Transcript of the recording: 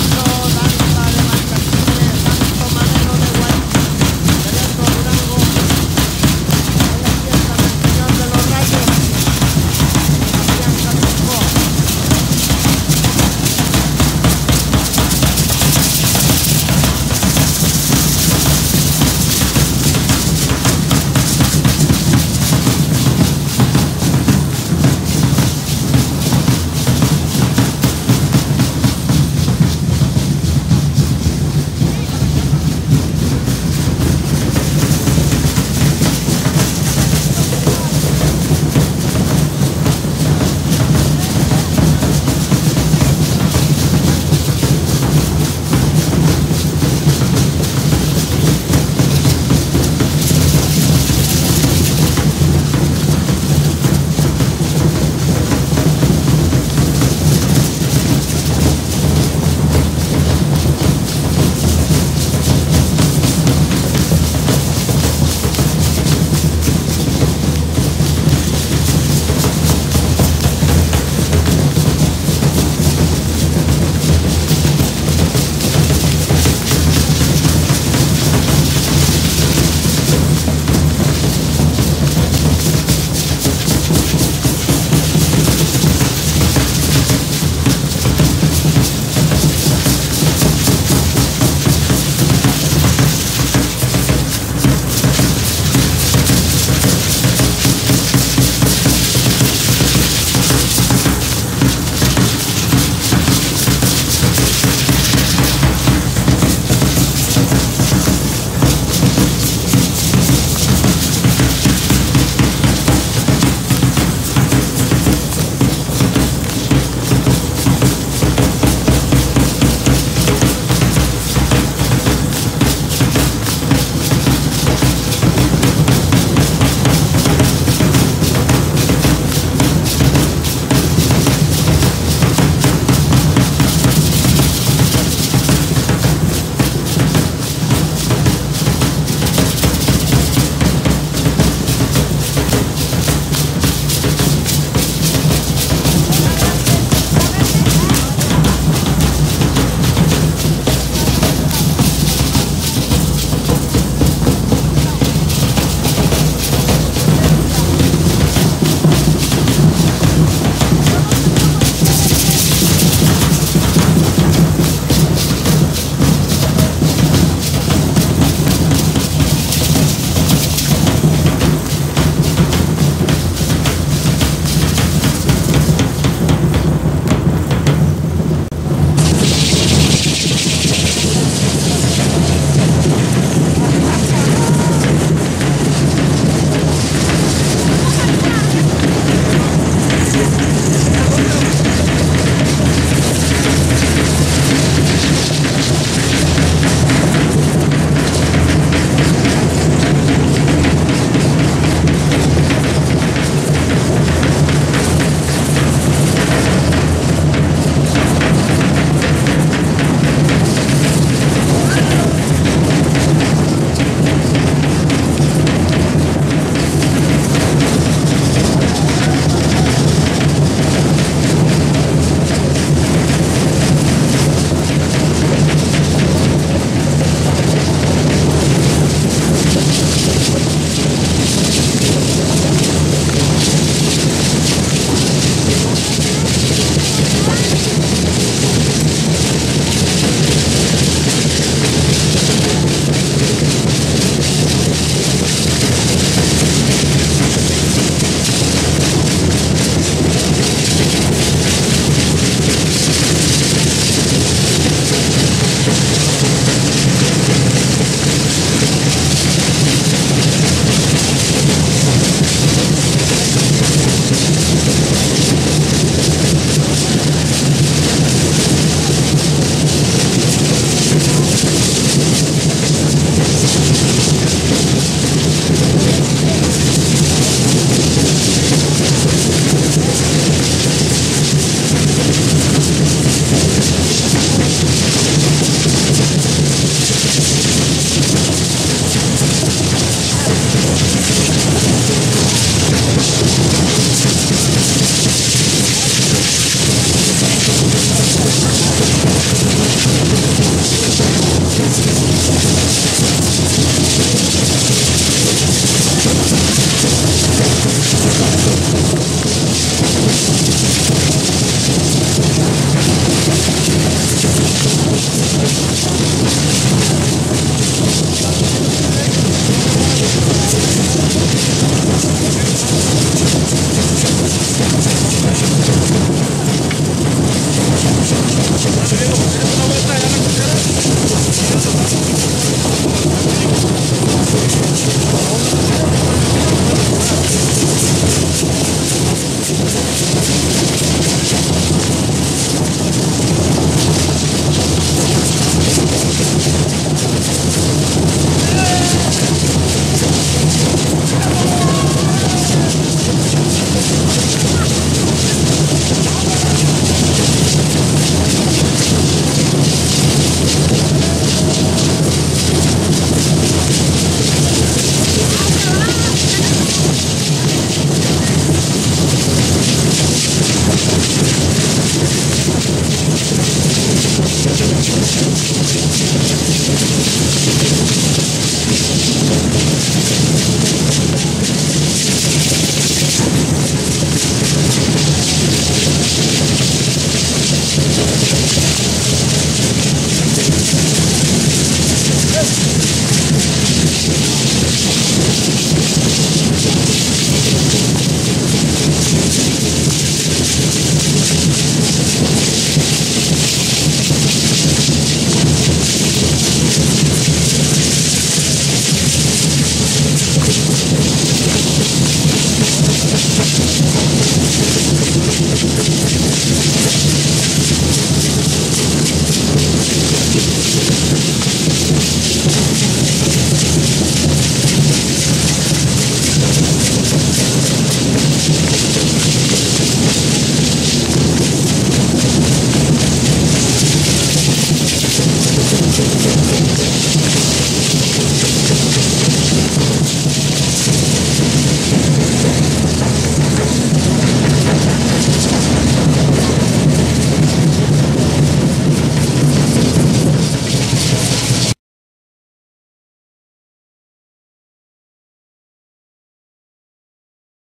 Time.